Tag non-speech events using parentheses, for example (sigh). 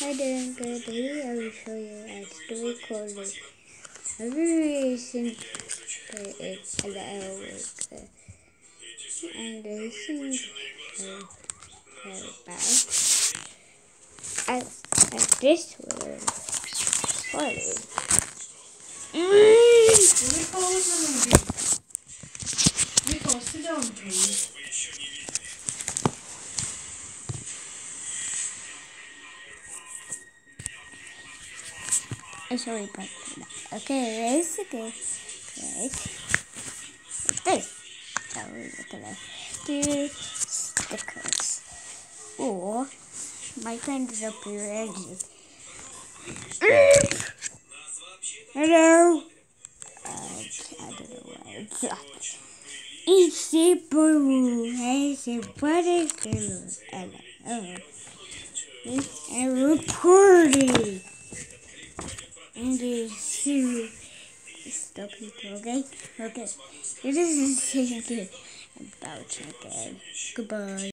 Hi doing good. Today I will show you a story called like, a very recent uh, it's a little like, uh, and I think uh, about as, as this will follow. Nicole, Nicole, sit down, please. Sorry about that. Okay, basically, right? Like this. So we're gonna do stickers. Or my friend is up here already. Hello. Uh, I don't know what it's like. It's a blue. It's a butterfly. Hello. It's a reporting. And it's to stop people, okay? Okay. It is a (laughs) about again. Goodbye.